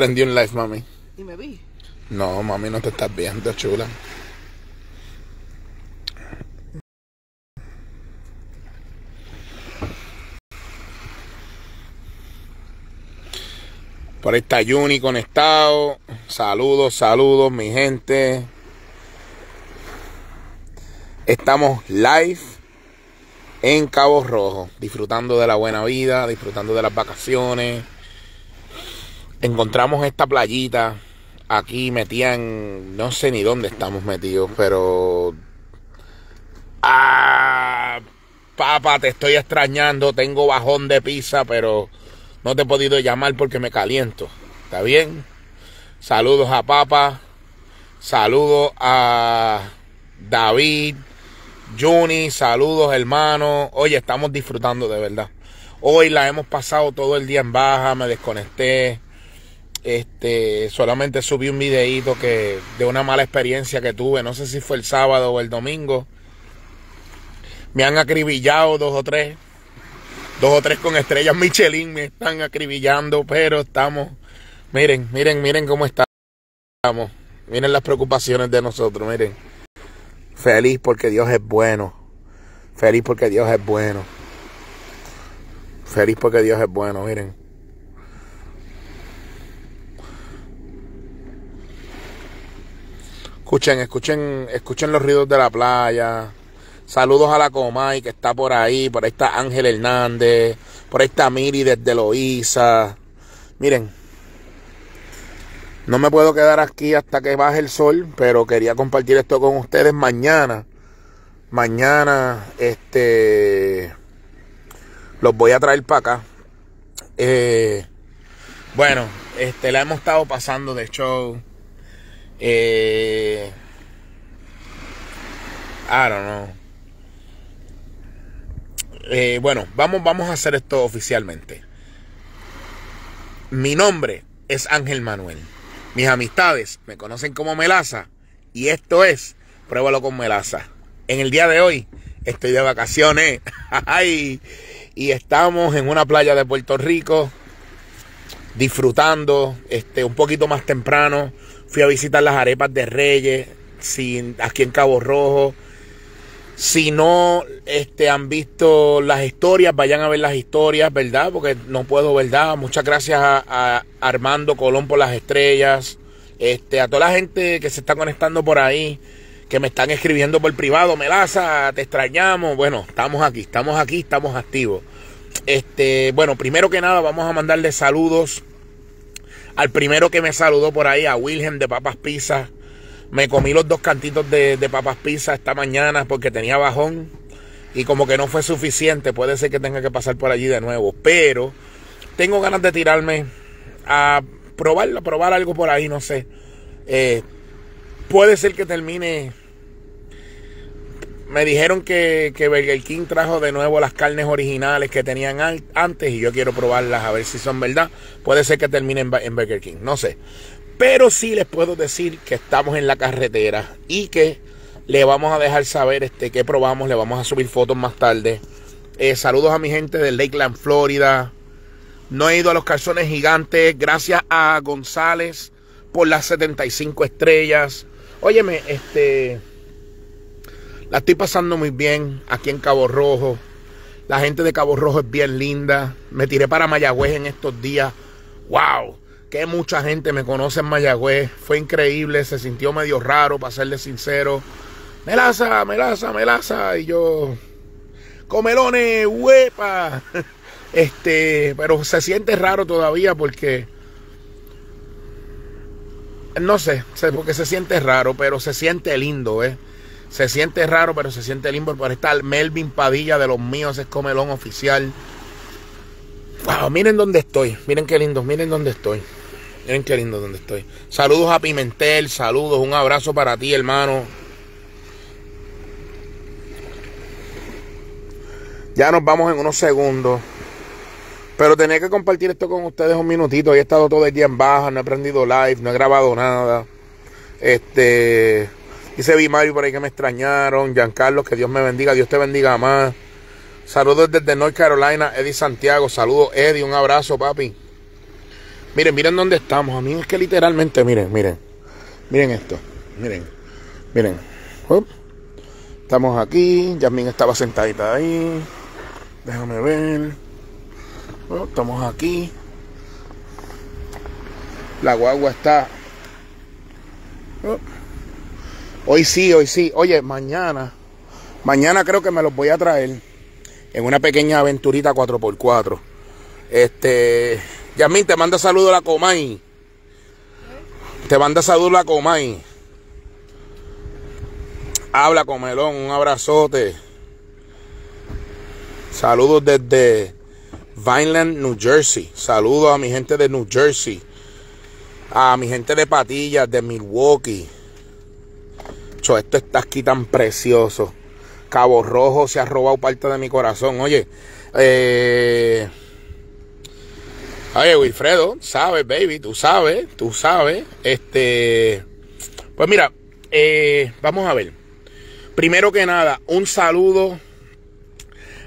Prendí un live, mami. Y me vi. No, mami, no te estás viendo, chula. Por ahí está Juni conectado. Saludos, saludos, mi gente. Estamos live en Cabo Rojo, disfrutando de la buena vida, disfrutando de las vacaciones. Encontramos esta playita aquí metida en. No sé ni dónde estamos metidos, pero. Ah, papá, te estoy extrañando. Tengo bajón de pizza, pero no te he podido llamar porque me caliento. ¿Está bien? Saludos a Papa. Saludos a David. Juni, saludos hermano. Oye, estamos disfrutando de verdad. Hoy la hemos pasado todo el día en baja, me desconecté. Este, solamente subí un videíto que de una mala experiencia que tuve, no sé si fue el sábado o el domingo. Me han acribillado dos o tres dos o tres con estrellas Michelin me están acribillando, pero estamos, miren, miren, miren cómo estamos. Miren las preocupaciones de nosotros, miren. Feliz porque Dios es bueno. Feliz porque Dios es bueno. Feliz porque Dios es bueno, miren. Escuchen, escuchen, escuchen los ruidos de la playa. Saludos a la Comay que está por ahí. Por ahí está Ángel Hernández. Por ahí está Miri desde Loíza. Miren. No me puedo quedar aquí hasta que baje el sol, pero quería compartir esto con ustedes mañana. Mañana, este, los voy a traer para acá. Eh, bueno, este, la hemos estado pasando de show. Eh, I don't know. Eh, bueno, vamos, vamos a hacer esto oficialmente. Mi nombre es Ángel Manuel. Mis amistades me conocen como Melaza. Y esto es Pruébalo con Melaza. En el día de hoy estoy de vacaciones. y estamos en una playa de Puerto Rico. Disfrutando. Este, un poquito más temprano. Fui a visitar las arepas de Reyes. Sin, aquí en Cabo Rojo. Si no este, han visto las historias, vayan a ver las historias, ¿verdad? Porque no puedo, ¿verdad? Muchas gracias a, Armando Colón por las estrellas. Este, a toda la gente que se está conectando por ahí, que me están escribiendo por privado, Melaza, te extrañamos. Bueno, estamos aquí, estamos aquí, estamos activos. Este, bueno, primero que nada, vamos a mandarle saludos al primero que me saludó por ahí, a Wilhelm de Papas Pizza me comí los dos cantitos de, papas pizza esta mañana porque tenía bajón y como que no fue suficiente. Puede ser que tenga que pasar por allí de nuevo. Pero tengo ganas de tirarme a probar, probar algo por ahí, no sé. Eh, puede ser que termine. Me dijeron que, que Burger King trajo de nuevo las carnes originales que tenían antes y yo quiero probarlas a ver si son verdad. Puede ser que termine en, Burger King, no sé. Pero sí les puedo decir que estamos en la carretera y que le vamos a dejar saber este, qué probamos. Le vamos a subir fotos más tarde. Eh, saludos a mi gente de Lakeland, Florida. No he ido a los calzones gigantes. Gracias a González por las 75 estrellas. Óyeme, este. La estoy pasando muy bien aquí en Cabo Rojo. La gente de Cabo Rojo es bien linda. Me tiré para Mayagüez en estos días. ¡Wow! que mucha gente me conoce en Mayagüez. Fue increíble, se sintió medio raro, para serle sincero. Melaza, melaza, melaza. Y yo, comelones, huepa. Este, pero se siente raro todavía porque, no sé, porque se siente raro, pero se siente lindo, ¿eh? Se siente raro, pero se siente lindo por estar Melvin Padilla de los míos, es comelón oficial. Wow, miren dónde estoy, miren qué lindo, miren dónde estoy. Miren qué lindo donde estoy. Saludos a Pimentel, saludos, un abrazo para ti, hermano. Ya nos vamos en unos segundos. Pero tenía que compartir esto con ustedes un minutito. He estado todo el día en baja, no he aprendido live, no he grabado nada. Este. Dice Bimario por ahí que me extrañaron. Giancarlo, que Dios me bendiga, Dios te bendiga más. Saludos desde North Carolina, Eddie Santiago. Saludos, Eddie, un abrazo, papi. Miren, miren dónde estamos. A mí es que literalmente, miren, miren. Miren esto. Miren. Miren. Estamos aquí. Yasmin estaba sentadita ahí. Déjame ver. estamos aquí. La guagua está. Hoy sí, hoy sí. Oye, mañana. Mañana creo que me los voy a traer en una pequeña aventurita 4x4. Este, Yasmin, te manda saludo la Comay. Te manda saludo la Comay. Habla Comelón, un abrazote. Saludos desde Vineland, New Jersey. Saludos a mi gente de New Jersey. A mi gente de Patillas, de Milwaukee. Esto está aquí tan precioso. Cabo Rojo se ha robado parte de mi corazón. Oye, eh, Wilfredo, sabes, baby, tú sabes, tú sabes. Este, pues mira, eh, vamos a ver. Primero que nada, un saludo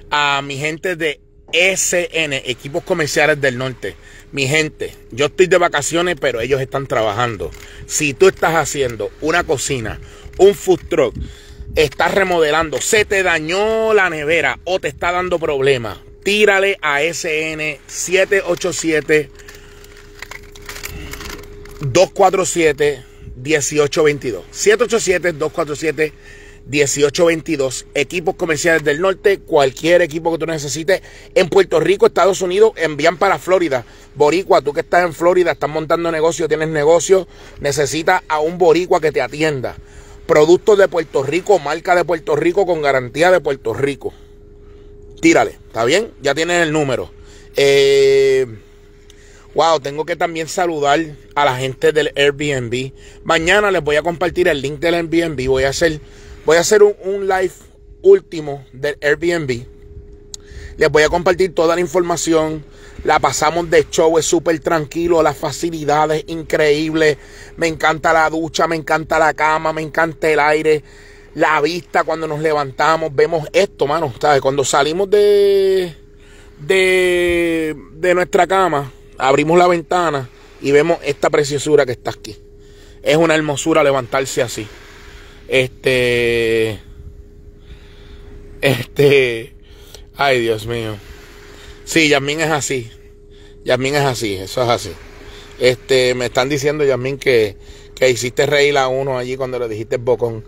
a mi gente de SN, Equipos Comerciales del Norte. Mi gente, yo estoy de vacaciones, pero ellos están trabajando. Si tú estás haciendo una cocina, un food truck, estás remodelando, se te dañó la nevera o te está dando problemas, tírale a SN 787 247 1822. 787 247 1822. Equipos comerciales del norte, cualquier equipo que tú necesites en Puerto Rico, Estados Unidos, envían para Florida. Boricua, tú que estás en Florida, estás montando negocio, tienes negocio, necesitas a un boricua que te atienda. Productos de Puerto Rico, marca de Puerto Rico con garantía de Puerto Rico. Tírale, ¿está bien? Ya tienes el número. Eh, wow, tengo que también saludar a la gente del Airbnb. Mañana les voy a compartir el link del Airbnb. Voy a hacer, voy a hacer un, un live último del Airbnb. Les voy a compartir toda la información la pasamos de show, es súper tranquilo, las facilidades increíbles. Me encanta la ducha, me encanta la cama, me encanta el aire, la vista cuando nos levantamos. Vemos esto, mano. ¿sabes? Cuando salimos de, de, de nuestra cama, abrimos la ventana y vemos esta preciosura que está aquí. Es una hermosura levantarse así. Este. Este. Ay, Dios mío. Sí, Yasmin es así. Yasmin es así, eso es así. Este, me están diciendo, Yasmin, que, que hiciste reír a uno allí cuando le dijiste bocón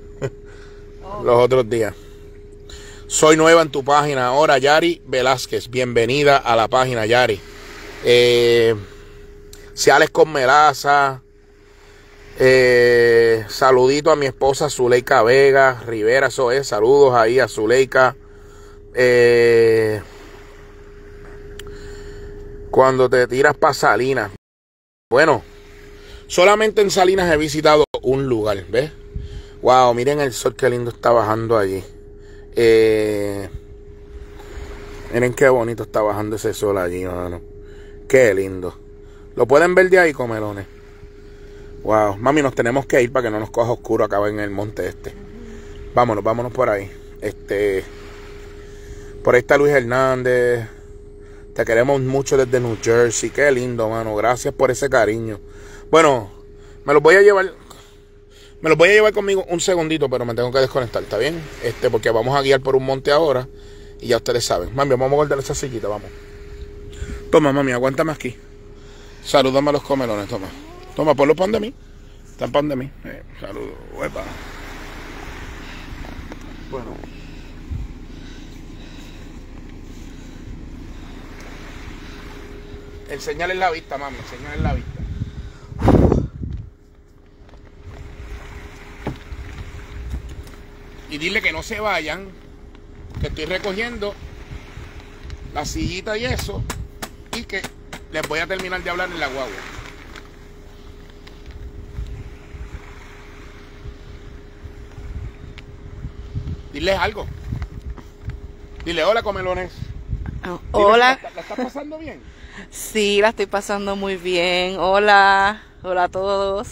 los otros días. Soy nueva en tu página ahora, Yari Velázquez. Bienvenida a la página, Yari. Eh, Ciales con melaza. Eh, saludito a mi esposa Zuleika Vega Rivera, eso es. Saludos ahí a Zuleika. Eh, cuando te tiras para Salinas. Bueno, solamente en Salinas he visitado un lugar, ¿ves? Wow, miren el sol que lindo está bajando allí. Eh, miren qué bonito está bajando ese sol allí, mano. Qué lindo. ¿Lo pueden ver de ahí, comelones? Wow, mami, nos tenemos que ir para que no nos coja oscuro acá en el monte este. Vámonos, vámonos por ahí. Este. Por ahí está Luis Hernández. Te queremos mucho desde New Jersey. Qué lindo, mano. Gracias por ese cariño. Bueno, me los voy a llevar. Me los voy a llevar conmigo un segundito, pero me tengo que desconectar, ¿está bien? Este, porque vamos a guiar por un monte ahora. Y ya ustedes saben. Mami, vamos a guardar esa sillita, vamos. Toma, mami, aguántame aquí. Salúdame a los comelones, toma. Toma, ponlo pan de mí. Están pan de mí. Eh, saludos. Bueno. Enseñale la vista, mami, enseñale la vista. Y dile que no se vayan, que estoy recogiendo la sillita y eso, y que les voy a terminar de hablar en la guagua. Diles algo. Dile hola, comelones. Hola. ¿La, ¿La estás pasando bien? Sí, la estoy pasando muy bien. Hola, hola a todos.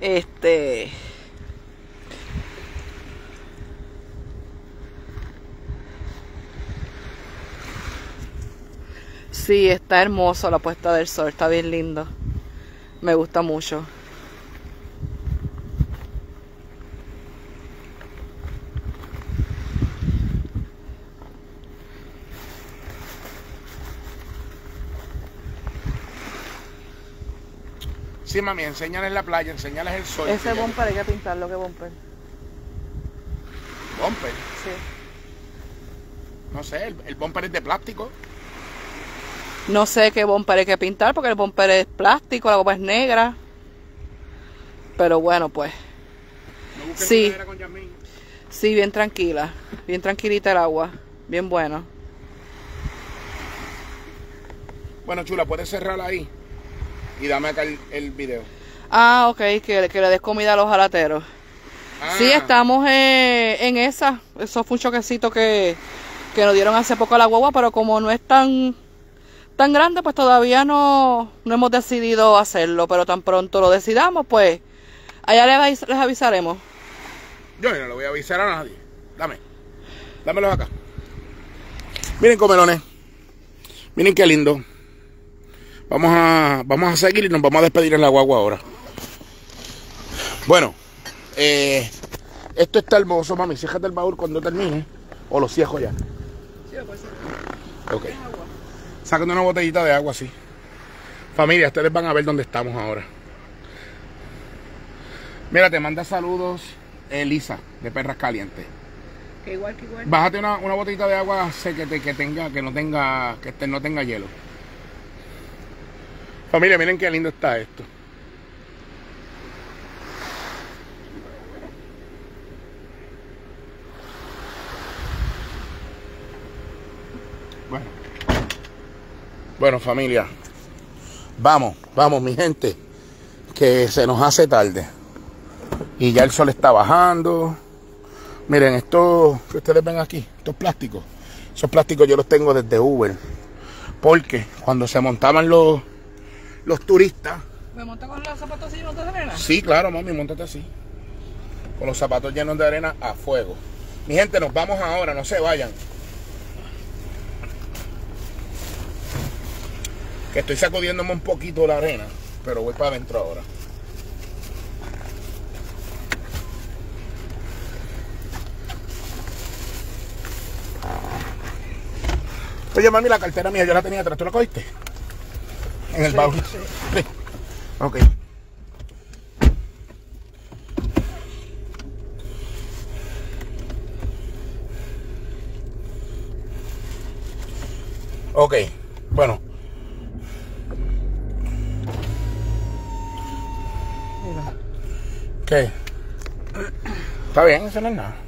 Este. Sí, está hermoso la puesta del sol, está bien lindo. Me gusta mucho. Sí, mami, enséñales la playa, enséñales el sol. Ese bumper hay que pintarlo, ¿qué bumper? Bumper. Sí. No sé, el, el bumper es de plástico. No sé qué bumper hay que pintar porque el bumper es plástico, la copa es negra. Pero bueno, pues. No Sí. con. Sí, bien tranquila. Bien tranquilita el agua. Bien bueno. Bueno, chula, puedes cerrar ahí. Y dame acá el, el video. Ah, ok, que, que le des comida a los jalateros. Ah, Sí, estamos eh, en esa. Eso fue un choquecito que, que nos dieron hace poco a la guagua, pero como no es tan, tan grande, pues todavía no, no hemos decidido hacerlo. Pero tan pronto lo decidamos, pues allá les, les avisaremos. Yo no le voy a avisar a nadie. Dame. Dámelos acá. Miren, comelones. Miren qué lindo. Vamos a, vamos a seguir y nos vamos a despedir en la guagua ahora. Bueno, eh, esto está hermoso, mami. Céjate el baúl cuando termine. O lo cierro ya. Ok. Sácate una botellita de agua así. Familia, ustedes van a ver dónde estamos ahora. Mira, te manda saludos Elisa, de Perras Calientes. Que igual, que igual. Bájate una, una botellita de agua sé que, te- que tenga, que no tenga, que no tenga hielo. Familia, miren qué lindo está esto. Bueno. Bueno, familia. Vamos, vamos, mi gente. Que se nos hace tarde. Y ya el sol está bajando. Miren, esto que ustedes ven aquí, estos plásticos. Esos plásticos yo los tengo desde Uber. Porque cuando se montaban los, los turistas. ¿Me monta con los zapatos llenos de arena? Sí, claro, mami, montate así. Con los zapatos llenos de arena a fuego. Mi gente, nos vamos ahora, no se vayan. Que estoy sacudiéndome un poquito la arena, pero voy para adentro ahora. Oye, mami, la cartera mía yo la tenía atrás, ¿tú la cogiste? En el baúl. Sí. Ok. Ok, bueno. ¿Qué? Está bien, eso no es nada.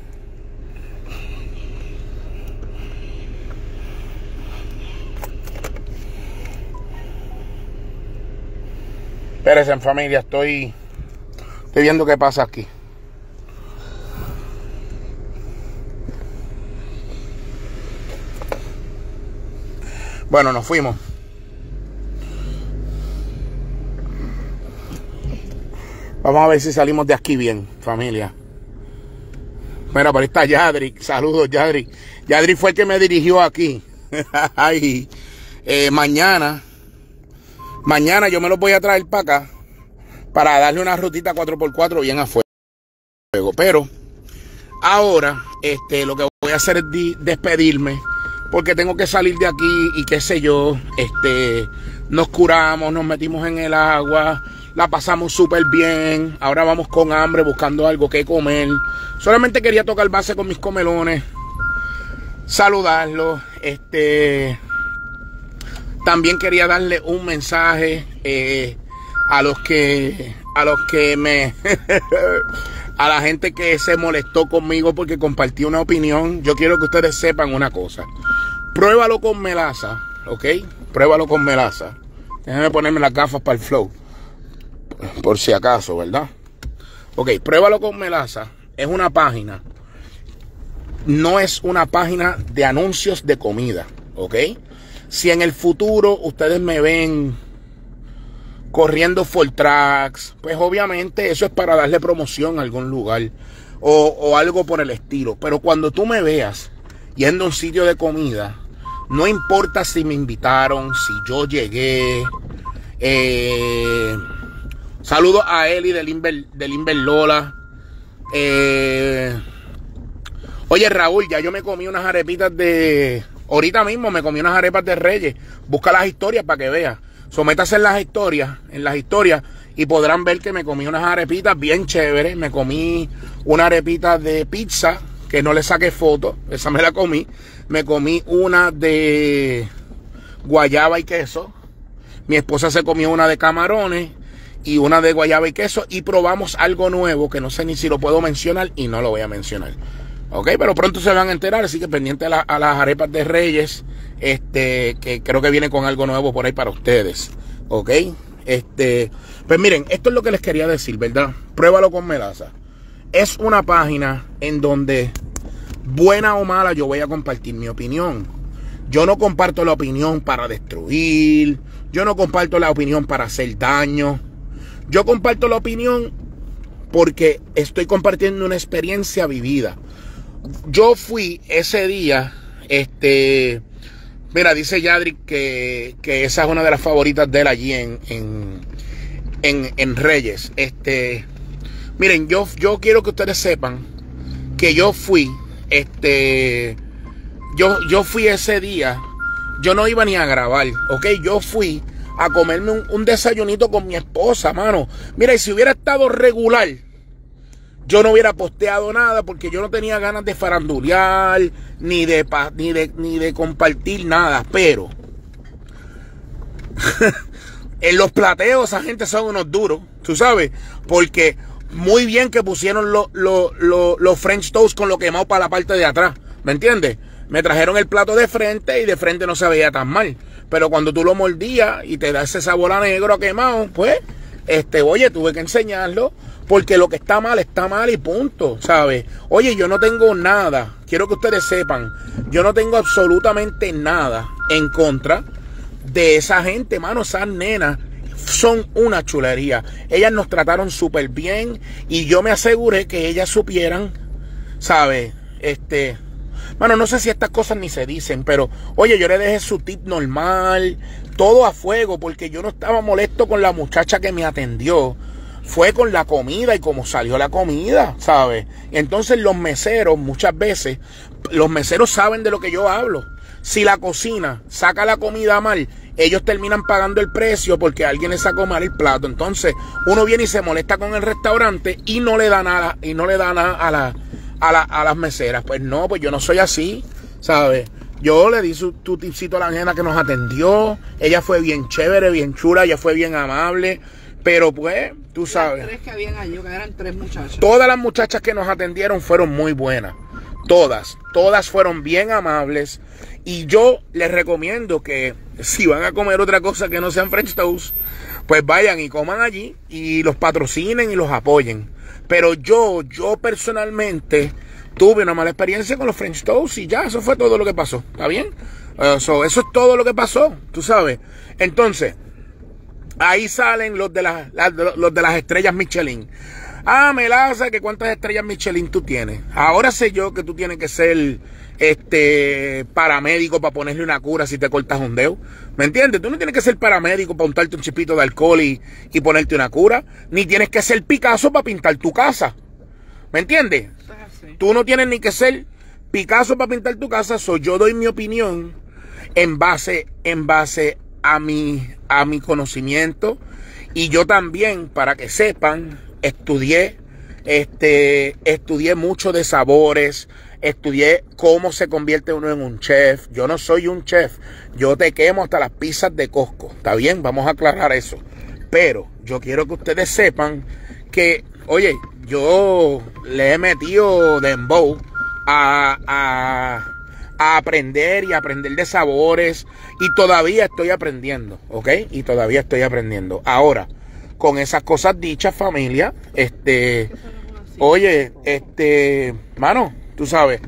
Espérense en familia, estoy, estoy viendo qué pasa aquí. Bueno, nos fuimos. Vamos a ver si salimos de aquí bien, familia. Mira, por ahí está Yadri. Saludos, Yadri. Yadri fue el que me dirigió aquí. Ay, eh, mañana, mañana yo me los voy a traer para acá para darle una rutita 4x4 bien a fuego. Pero ahora, este, lo que voy a hacer es di- despedirme porque tengo que salir de aquí y qué sé yo, este, nos curamos, nos metimos en el agua, la pasamos súper bien, ahora vamos con hambre buscando algo que comer. Solamente quería tocar base con mis comelones, saludarlos, este, también quería darle un mensaje eh, a los que, a los que me, a la gente que se molestó conmigo porque compartí una opinión. Yo quiero que ustedes sepan una cosa. Pruébalo con melaza, ¿ok? Pruébalo con melaza. Déjenme ponerme las gafas para el flow. Por si acaso, ¿verdad? Ok, pruébalo con melaza. Es una página. No es una página de anuncios de comida, ¿ok? Si en el futuro ustedes me ven corriendo full tracks, pues obviamente eso es para darle promoción a algún lugar o, algo por el estilo. Pero cuando tú me veas yendo a un sitio de comida, No importa si me invitaron, si yo llegué. Eh, saludos a Eli del Inver Lola. Eh, oye, Raúl, ya yo me comí unas arepitas de. Ahorita mismo me comí unas arepas de Reyes. Busca las historias para que veas. Sométase en las historias, en las historias, y podrán ver que me comí unas arepitas bien chéveres. Me comí una arepita de pizza, que no le saqué foto, esa me la comí. Me comí una de guayaba y queso. Mi esposa se comió una de camarones y una de guayaba y queso. Y probamos algo nuevo que no sé ni si lo puedo mencionar y no lo voy a mencionar. Ok, pero pronto se van a enterar, así que pendiente a, las arepas de Reyes este, que creo que viene con algo nuevo por ahí para ustedes, ¿ok? Este, pues miren, esto es lo que les quería decir, ¿verdad? Pruébalo con Melaza. Es una página en donde, buena o mala, yo voy a compartir mi opinión. Yo no comparto la opinión para destruir, yo no comparto la opinión para hacer daño. Yo comparto la opinión porque estoy compartiendo una experiencia vivida. Yo fui ese día, este, Mira, dice Yadri que, esa es una de las favoritas de él allí en, en, Reyes. Este, miren, yo, yo quiero que ustedes sepan que yo fui, este, yo, yo fui ese día, yo no iba ni a grabar, ¿ok? Yo fui a comerme un, un desayunito con mi esposa, mano. Mira, y si hubiera estado regular, yo no hubiera posteado nada porque yo no tenía ganas de farandulear ni de, ni de, ni de compartir nada. Pero en los plateos esa gente son unos duros, tú sabes, porque muy bien que pusieron los French toast con lo quemado para la parte de atrás, ¿me entiendes? Me trajeron el plato de frente y de frente no se veía tan mal. Pero cuando tú lo mordías y te da ese sabor a negro quemado, pues, este, oye, tuve que enseñarlo porque lo que está mal está mal y punto, ¿sabes? Oye, yo no tengo nada, quiero que ustedes sepan, yo no tengo absolutamente nada en contra de esa gente, mano, esas nenas son una chulería. Ellas nos trataron súper bien y yo me aseguré que ellas supieran, ¿sabes? Este, Mano, no sé si estas cosas ni se dicen, pero oye, yo le dejé su tip normal, todo a fuego, porque yo no estaba molesto con la muchacha que me atendió fue con la comida y como salió la comida, ¿sabes? Entonces los meseros muchas veces, los meseros saben de lo que yo hablo. Si la cocina saca la comida mal, ellos terminan pagando el precio porque alguien le sacó mal el plato. Entonces uno viene y se molesta con el restaurante y no le da nada, y no le da nada a, la, a, las meseras. Pues no, pues yo no soy así, ¿sabes? Yo le di su, tu tipcito a la nena que nos atendió. Ella fue bien chévere, bien chula, ella fue bien amable. Pero pues, tú sabes. Tres que habían allí, que eran tres muchachas. Todas las muchachas que nos atendieron fueron muy buenas. Todas, todas fueron bien amables. Y yo les recomiendo que si van a comer otra cosa que no sean French Toast, pues vayan y coman allí y los patrocinen y los apoyen. Pero yo, yo personalmente tuve una mala experiencia con los French Toast y ya, eso fue todo lo que pasó. ¿Está bien? eso es todo lo que pasó, tú sabes. Entonces, Ahí salen los de, las, los de las estrellas Michelin. Ah, Melaza, que cuántas estrellas Michelin tú tienes. Ahora sé yo que tú tienes que ser este paramédico para ponerle una cura si te cortas un dedo. ¿Me entiendes? Tú no tienes que ser paramédico para untarte un chipito de alcohol y, y ponerte una cura. Ni tienes que ser Picasso para pintar tu casa. ¿Me entiendes? Tú no tienes ni que ser Picasso para pintar tu casa. Soy yo doy mi opinión en base, en base a mi, a mi conocimiento. Y yo también, para que sepan, estudié, este, estudié mucho de sabores, estudié cómo se convierte uno en un chef. Yo no soy un chef, yo te quemo hasta las pizzas de Costco. ¿Está bien? Vamos a aclarar eso. Pero yo quiero que ustedes sepan que, oye, yo le he metido dembow a, a a aprender y aprender de sabores. Y todavía estoy aprendiendo, ¿ok? Y todavía estoy aprendiendo. Ahora, con esas cosas dichas, familia, este, oye, este, mano, tú sabes,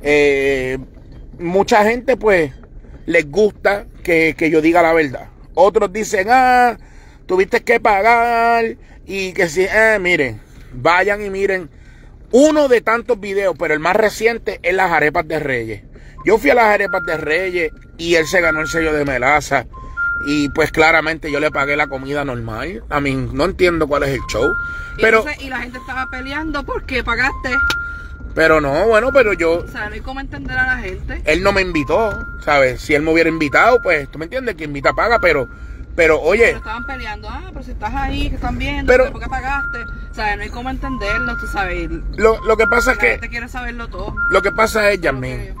eh, mucha gente pues les gusta que, que, yo diga la verdad. Otros dicen, ah, tuviste que pagar y que si, eh, miren, vayan y miren uno de tantos videos, pero el más reciente es las arepas de Reyes. Yo fui a las arepas de Reyes y él se ganó el sello de melaza. Y pues claramente yo le pagué la comida normal. A mí no entiendo cuál es el show. Pero, y, la gente estaba peleando porque pagaste. Pero no, bueno, pero yo. O sea, no hay cómo entender a la gente. Él no me invitó, ¿sabes? Si él me hubiera invitado, pues tú me entiendes que invita paga, pero. Pero oye. Pero estaban peleando, ah, pero si estás ahí, que están viendo, pero, ¿por qué pagaste? O sea, no hay cómo entenderlo, tú sabes. Lo, lo que pasa es que. La gente quiere saberlo todo. Lo que pasa es, Yasmin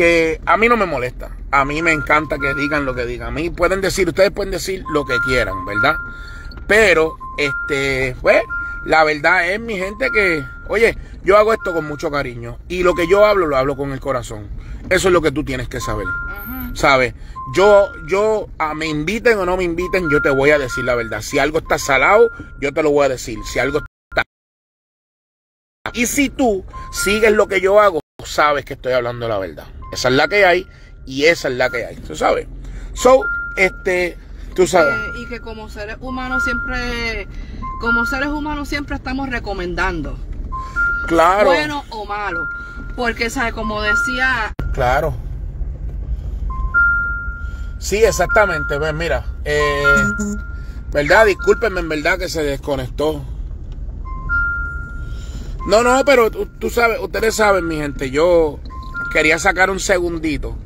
que a mí no me molesta. A mí me encanta que digan lo que digan. A mí pueden decir, ustedes pueden decir lo que quieran, ¿verdad? Pero, este, pues, la verdad es, mi gente, que, oye, yo hago esto con mucho cariño. Y lo que yo hablo, lo hablo con el corazón. Eso es lo que tú tienes que saber. ¿Sabes? Yo, yo, a me inviten o no me inviten, yo te voy a decir la verdad. Si algo está salado, yo te lo voy a decir. Si algo está... Y si tú sigues lo que yo hago, sabes que estoy hablando la verdad. Esa es la que hay y esa es la que hay. ¿Tú sabes? So, este, tú sabes. y que como seres humanos siempre, como seres humanos siempre estamos recomendando. Claro. Bueno o malo. Porque, ¿sabes? Como decía. Claro. Sí, exactamente. Pues mira, eh, ¿verdad? Discúlpenme, en verdad que se desconectó. No, no, pero tú sabes, ustedes saben, mi gente, yo quería sacar un segundito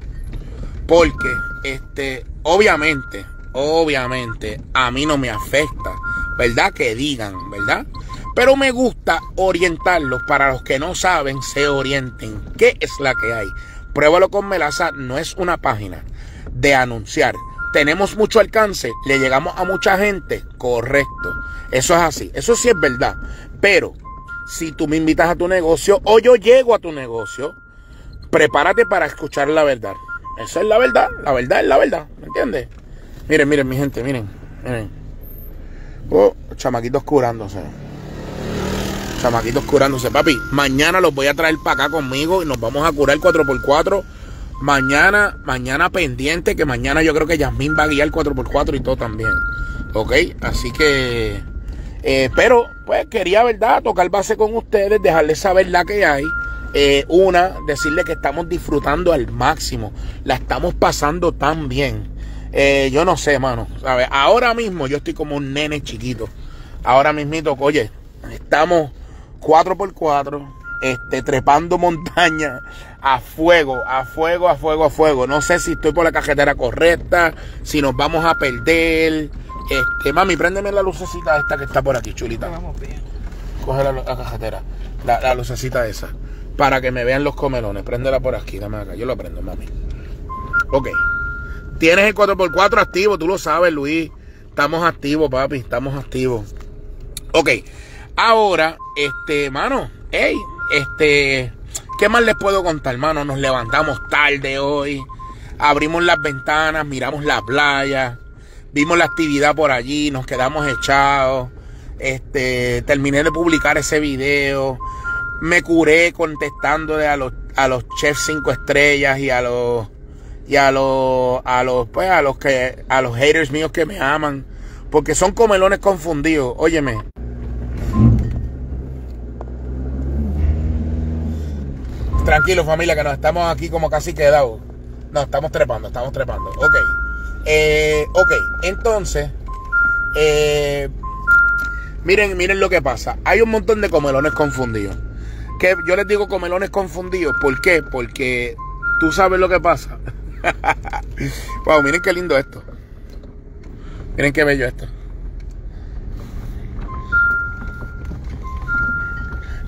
porque este obviamente, obviamente a mí no me afecta, ¿verdad? Que digan, ¿verdad? Pero me gusta orientarlos para los que no saben, se orienten. ¿Qué es la que hay? Pruébalo con Melaza no es una página de anunciar. Tenemos mucho alcance, le llegamos a mucha gente, correcto. Eso es así, eso sí es verdad. Pero si tú me invitas a tu negocio o yo llego a tu negocio, prepárate para escuchar la verdad. Esa es la verdad, la verdad es la verdad, ¿me entiendes? Miren, miren, mi gente, miren, miren. Oh, chamaquitos curándose. Chamaquitos curándose, papi. Mañana los voy a traer para acá conmigo y nos vamos a curar 4x4. Mañana, mañana pendiente, que mañana yo creo que Yasmín va a guiar 4x4 y todo también. ¿Ok? Así que... Eh, pero, pues quería, ¿verdad? Tocar base con ustedes, dejarles saber la que hay. Eh, una, decirle que estamos disfrutando al máximo. La estamos pasando tan bien. Eh, yo no sé, mano. Ahora mismo yo estoy como un nene chiquito. Ahora mismito, oye, estamos 4x4, este, trepando montaña a fuego, a fuego, a fuego, a fuego. No sé si estoy por la cajetera correcta, si nos vamos a perder. Este, mami, préndeme la lucecita esta que está por aquí, chulita. Vamos bien. Coge la, cajetera, la, la lucecita esa para que me vean los comelones. Préndela por aquí, dame acá. Yo lo prendo, mami. Ok. Tienes el 4x4 activo, tú lo sabes, Luis. Estamos activos, papi. Estamos activos. Ok. Ahora, este, mano, hey, este, ¿qué más les puedo contar, mano? Nos levantamos tarde hoy. Abrimos las ventanas, miramos la playa. Vimos la actividad por allí, nos quedamos echados. Este, terminé de publicar ese video me curé contestándole a los, a los chefs cinco estrellas y a los y a los a los pues a los que a los haters míos que me aman porque son comelones confundidos óyeme. Tranquilo familia que nos estamos aquí como casi quedados. No estamos trepando estamos trepando. Ok. Eh, ok entonces eh, miren miren lo que pasa. Hay un montón de comelones confundidos yo les digo comelones confundidos. ¿Por qué? Porque tú sabes lo que pasa. wow, miren qué lindo esto. Miren qué bello esto.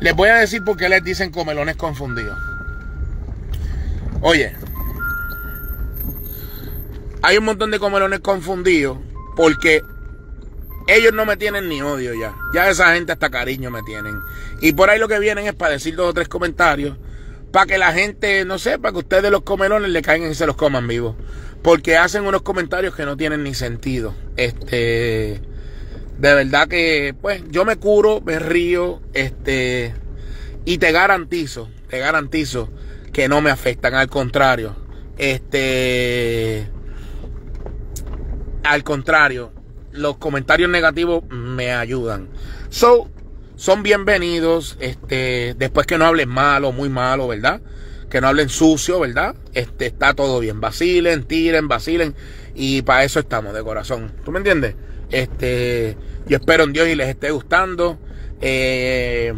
Les voy a decir por qué les dicen comelones confundidos. Oye, hay un montón de comelones confundidos porque ellos no me tienen ni odio ya. Ya esa gente hasta cariño me tienen. Y por ahí lo que vienen es para decir dos o tres comentarios. Para que la gente, no sé, para que ustedes los comelones le caigan y se los coman vivos. Porque hacen unos comentarios que no tienen ni sentido. Este. De verdad que, pues, yo me curo, me río, este. Y te garantizo, te garantizo que no me afectan. Al contrario. Este. Al contrario, los comentarios negativos me ayudan. So, son bienvenidos, este, después que no hables malo, muy malo, ¿verdad? que no hablen sucio, ¿verdad? Este, está todo bien. Vacilen, tiren, vacilen. Y para eso estamos, de corazón. ¿Tú me entiendes? Este, yo espero en Dios y les esté gustando. Eh,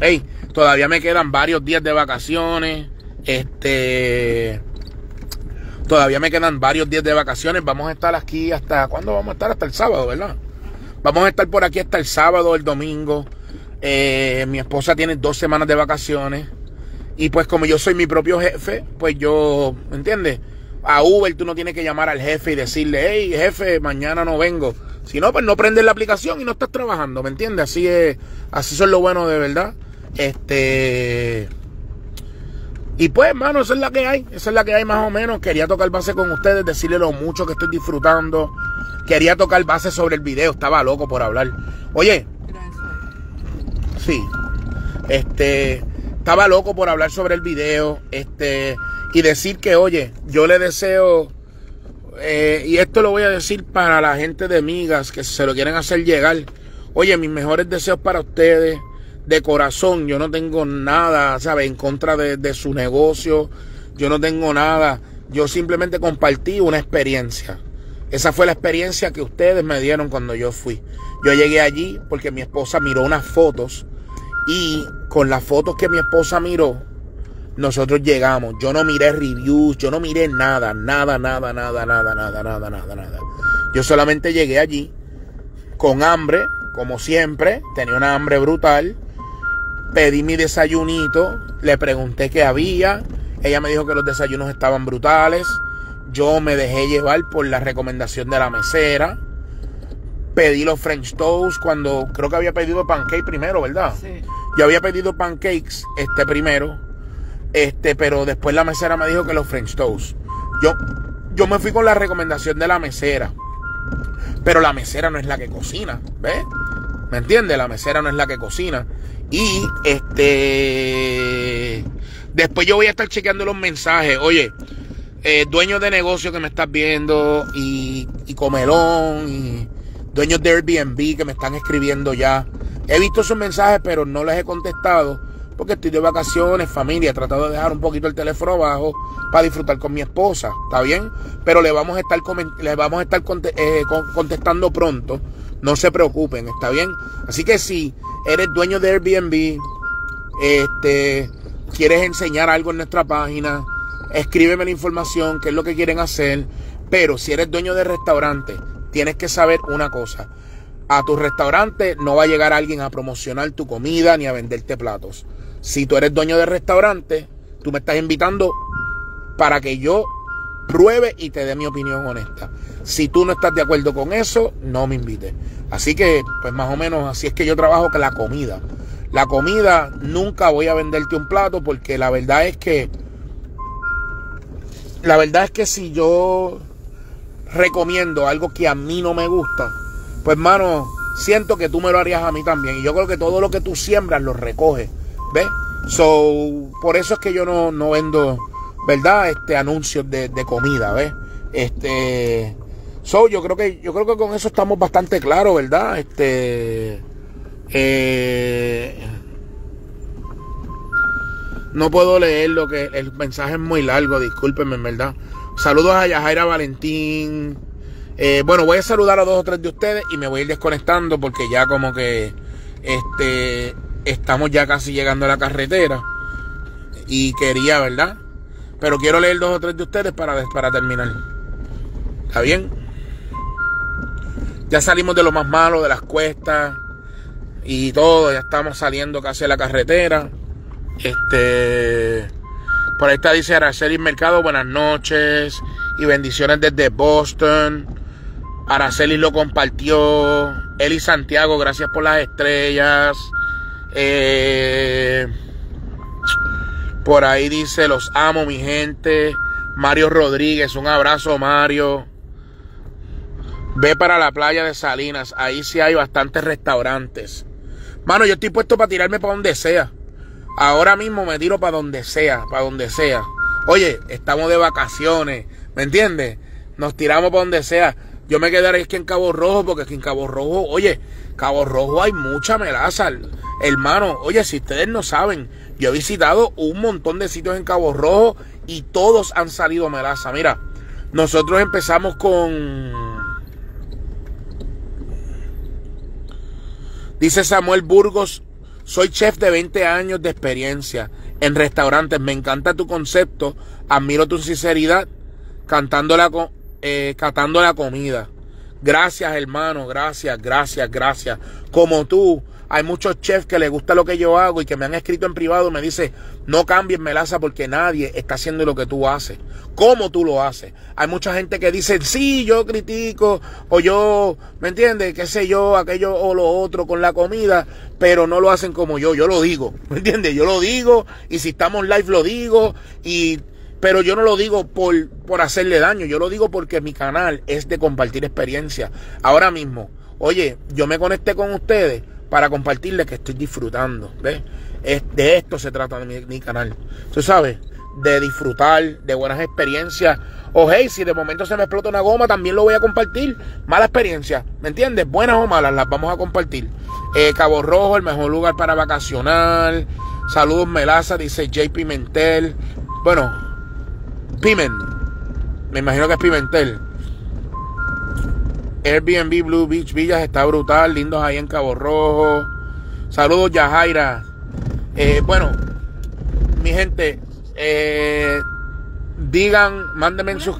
hey, todavía me quedan varios días de vacaciones. Este, todavía me quedan varios días de vacaciones. Vamos a estar aquí hasta, ¿cuándo vamos a estar? Hasta el sábado, ¿verdad? Vamos a estar por aquí hasta el sábado, el domingo. Eh, mi esposa tiene dos semanas de vacaciones. Y pues como yo soy mi propio jefe, pues yo, ¿me entiendes? A Uber tú no tienes que llamar al jefe y decirle, hey jefe, mañana no vengo. Si no, pues no prendes la aplicación y no estás trabajando, ¿me entiendes? Así es, así son lo bueno de verdad. Este. Y pues, hermano, esa es la que hay. Esa es la que hay más o menos. Quería tocar base con ustedes, decirle lo mucho que estoy disfrutando. Quería tocar base sobre el video. Estaba loco por hablar. Oye. Sí. Este. Estaba loco por hablar sobre el video. Este. Y decir que, oye, yo le deseo. Eh, y esto lo voy a decir para la gente de Migas que se lo quieren hacer llegar. Oye, mis mejores deseos para ustedes de corazón, yo no tengo nada, ¿sabes? En contra de, su negocio, yo no tengo nada. Yo simplemente compartí una experiencia. Esa fue la experiencia que ustedes me dieron cuando yo fui. Yo llegué allí porque mi esposa miró unas fotos y con las fotos que mi esposa miró, nosotros llegamos. Yo no miré reviews, yo no miré nada, nada, nada, nada, nada, nada, nada, nada, nada. Yo solamente llegué allí con hambre, como siempre, tenía una hambre brutal pedí mi desayunito, le pregunté qué había, ella me dijo que los desayunos estaban brutales, yo me dejé llevar por la recomendación de la mesera, pedí los French toast cuando creo que había pedido pancake primero, ¿verdad? Sí. Yo había pedido pancakes este primero, este, pero después la mesera me dijo que los French toast. Yo, yo me fui con la recomendación de la mesera, pero la mesera no es la que cocina, ¿ves? ¿Me entiendes? La mesera no es la que cocina. Y este. Después yo voy a estar chequeando los mensajes. Oye, eh, dueños de negocio que me estás viendo y, y Comelón y dueños de Airbnb que me están escribiendo ya. He visto esos mensajes, pero no les he contestado porque estoy de vacaciones, familia. He tratado de dejar un poquito el teléfono abajo para disfrutar con mi esposa. ¿Está bien? Pero le vamos a estar, vamos a estar eh, contestando pronto. No se preocupen, ¿está bien? Así que si eres dueño de Airbnb, este, quieres enseñar algo en nuestra página, escríbeme la información, qué es lo que quieren hacer. Pero si eres dueño de restaurante, tienes que saber una cosa. A tu restaurante no va a llegar alguien a promocionar tu comida ni a venderte platos. Si tú eres dueño de restaurante, tú me estás invitando para que yo pruebe y te dé mi opinión honesta. Si tú no estás de acuerdo con eso, no me invites. Así que, pues más o menos así es que yo trabajo con la comida. La comida, nunca voy a venderte un plato porque la verdad es que, la verdad es que si yo recomiendo algo que a mí no me gusta, pues hermano, siento que tú me lo harías a mí también. Y yo creo que todo lo que tú siembras lo recoges. ¿Ves? So, por eso es que yo no, no vendo, ¿verdad? Este anuncios de, de comida, ¿ves? Este, So, yo creo que yo creo que con eso estamos bastante claros, ¿verdad? Este eh, no puedo leer lo que el mensaje es muy largo, discúlpenme, en verdad. Saludos a Yajaira Valentín. Eh, bueno, voy a saludar a dos o tres de ustedes y me voy a ir desconectando porque ya como que este estamos ya casi llegando a la carretera y quería, ¿verdad? Pero quiero leer dos o tres de ustedes para, para terminar. ¿Está bien? Ya salimos de lo más malo, de las cuestas y todo, ya estamos saliendo casi a la carretera. Este. Por ahí está, dice Araceli Mercado, buenas noches y bendiciones desde Boston. Araceli lo compartió. Eli Santiago, gracias por las estrellas. Eh, por ahí dice, los amo mi gente. Mario Rodríguez, un abrazo Mario. Ve para la playa de Salinas, ahí sí hay bastantes restaurantes. Mano, yo estoy puesto para tirarme para donde sea. Ahora mismo me tiro para donde sea, para donde sea. Oye, estamos de vacaciones, ¿me entiendes? Nos tiramos para donde sea. Yo me quedaré aquí en Cabo Rojo, porque aquí en Cabo Rojo, oye, Cabo Rojo hay mucha melaza, hermano. Oye, si ustedes no saben, Yo he visitado un montón de sitios en Cabo Rojo y todos han salido melaza. Mira, nosotros empezamos con... Dice Samuel Burgos, soy chef de 20 años de experiencia en restaurantes. Me encanta tu concepto, admiro tu sinceridad, cantando la, eh, catando la comida. Gracias, hermano, gracias, gracias, gracias. Como tú, hay muchos chefs que les gusta lo que yo hago y que me han escrito en privado. Me dice, no cambies melaza porque nadie está haciendo lo que tú haces. ¿Cómo tú lo haces? Hay mucha gente que dice, sí, yo critico o yo, ¿me entiendes? ¿Qué sé yo? Aquello o lo otro con la comida, pero no lo hacen como yo. Yo lo digo, ¿me entiendes? Yo lo digo y si estamos live lo digo y pero yo no lo digo por, por hacerle daño, yo lo digo porque mi canal es de compartir experiencia. Ahora mismo, oye, yo me conecté con ustedes para compartirles que estoy disfrutando. ¿ves? de esto se trata de mi, canal. Tú sabes, de disfrutar, de buenas experiencias. O hey, si de momento se me explota una goma, también lo voy a compartir. Mala experiencia, ¿me entiendes? Buenas o malas, las vamos a compartir. Eh, Cabo Rojo, el mejor lugar para vacacionar. Saludos Melaza, dice J. Pimentel. Bueno, Pimen. Me imagino que es Pimentel. Airbnb Blue Beach Villas está brutal, lindos ahí en Cabo Rojo. Saludos Yajaira. Eh, bueno, mi gente, eh, digan, mándenme en su...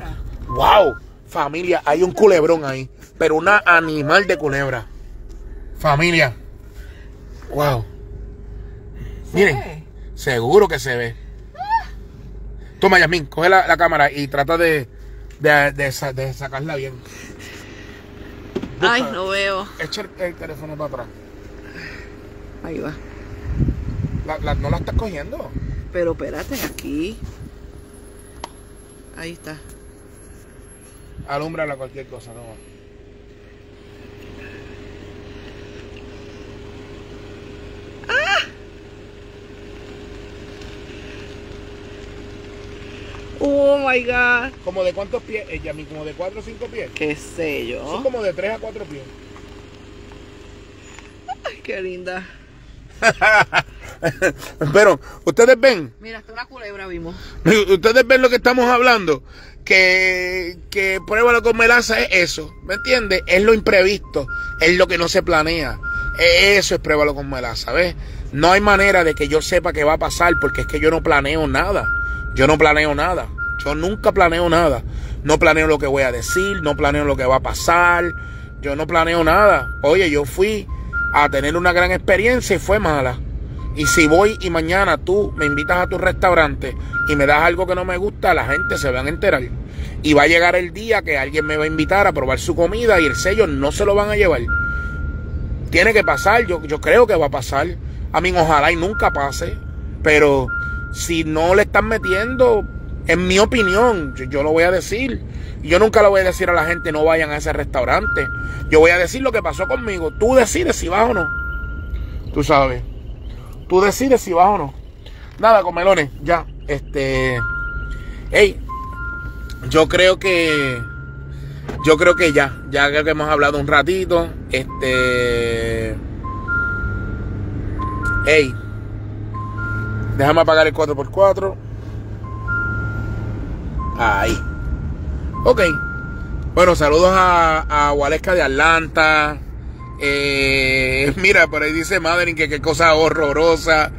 ¡Wow! Familia, hay un culebrón ahí, pero una animal de culebra. Familia. ¡Wow! Miren, seguro que se ve. Toma, Yasmin, coge la, cámara y trata de, de sacarla bien. Ay, no veo. Echa el, teléfono para atrás. Ahí va. ¿No la estás cogiendo? Pero espérate, aquí. Ahí está. Alúmbrala cualquier cosa, no Oh my god. ¿Como de cuántos pies? Ella, como de 4 o 5 pies. ¿Qué sé yo? Son como de 3 a 4 pies. Ay, qué linda. Pero, ustedes ven. Mira, hasta una culebra vimos. Ustedes ven lo que estamos hablando. Que, que pruébalo con melaza es eso. ¿Me entiendes? Es lo imprevisto. Es lo que no se planea. Eso es pruébalo con melaza, ¿ves? No hay manera de que yo sepa qué va a pasar porque es que yo no planeo nada. Yo no planeo nada. Yo nunca planeo nada. No planeo lo que voy a decir, no planeo lo que va a pasar. Yo no planeo nada. Oye, yo fui a tener una gran experiencia y fue mala. Y si voy y mañana tú me invitas a tu restaurante y me das algo que no me gusta, la gente se va a enterar. Y va a llegar el día que alguien me va a invitar a probar su comida y el sello no se lo van a llevar. Tiene que pasar, yo, yo creo que va a pasar. A mí ojalá y nunca pase. Pero si no le están metiendo, en mi opinión, yo, lo voy a decir. Yo nunca lo voy a decir a la gente, no vayan a ese restaurante. Yo voy a decir lo que pasó conmigo. Tú decides si vas o no. Tú sabes. Tú decides si vas o no. Nada, comelones, ya. Este. Hey, yo creo que. Yo creo que ya. Ya que hemos hablado un ratito. Este. Hey, Déjame apagar el 4x4. Ahí. Ok. Bueno, saludos a, a Waleska de Atlanta. Eh, mira, por ahí dice Madeline que qué cosa horrorosa.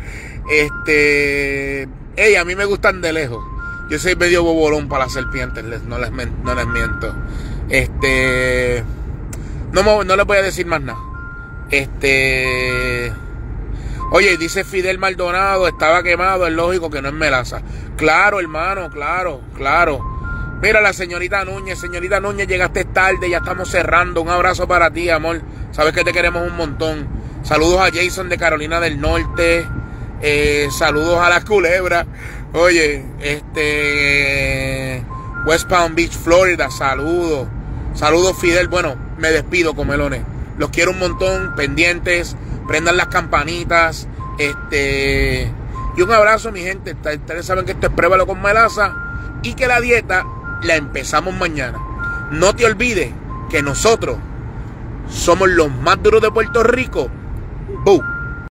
Este. Ey, a mí me gustan de lejos. Yo soy medio bobolón para las serpientes, no les, no les miento. Este. No, no les voy a decir más nada. Este. Oye, dice Fidel Maldonado, estaba quemado, es lógico que no es melaza. Claro, hermano, claro, claro. Mira la señorita Núñez, señorita Núñez, llegaste tarde, ya estamos cerrando. Un abrazo para ti, amor. Sabes que te queremos un montón. Saludos a Jason de Carolina del Norte. Eh, saludos a las culebras. Oye, este. West Palm Beach, Florida, saludos. Saludos, Fidel. Bueno, me despido, comelones. Los quiero un montón, pendientes prendan las campanitas, este, y un abrazo mi gente, ustedes saben que esto es pruébalo con melaza y que la dieta la empezamos mañana. No te olvides que nosotros somos los más duros de Puerto Rico. ¡Boo!